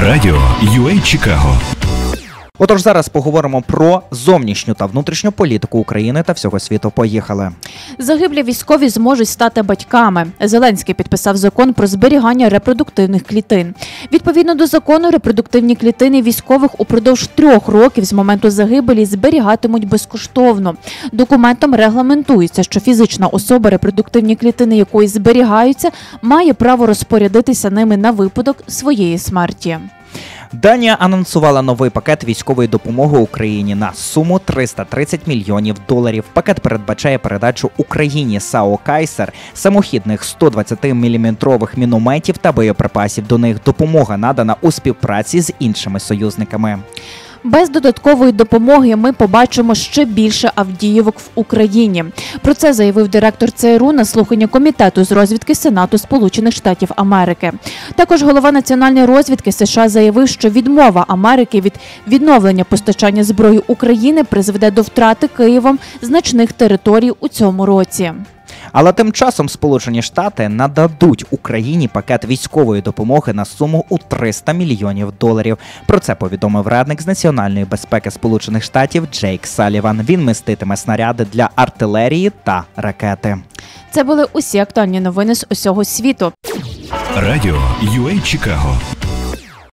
Радіо UA Чикаго. Отож, зараз поговоримо про зовнішню та внутрішню політику України та всього світу. Поїхали. Загиблі військові зможуть стати батьками. Зеленський підписав закон про зберігання репродуктивних клітин. Відповідно до закону, репродуктивні клітини військових упродовж трьох років з моменту загибелі зберігатимуть безкоштовно. Документом регламентується, що фізична особа, репродуктивні клітини якої зберігаються, має право розпорядитися ними на випадок своєї смерті. Данія анонсувала новий пакет військової допомоги Україні на суму 330 мільйонів доларів. Пакет передбачає передачу Україні САО Кайсер самохідних 120-мм мінометів та боєприпасів. До них допомога надана у співпраці з іншими союзниками. Без додаткової допомоги ми побачимо ще більше авдіївок в Україні. Про це заявив директор ЦРУ на слухання комітету з розвідки Сенату Сполучених Штатів Америки. Також голова національної розвідки США заявив, що відмова Америки від відновлення постачання зброї України призведе до втрати Києвом значних територій у цьому році. Але тим часом Сполучені Штати нададуть Україні пакет військової допомоги на суму у 300 мільйонів доларів. Про це повідомив радник з національної безпеки Сполучених Штатів Джейк Саліван. Він миститиме снаряди для артилерії та ракети. Це були усі актуальні новини з усього світу. Радіо UA Чикаго.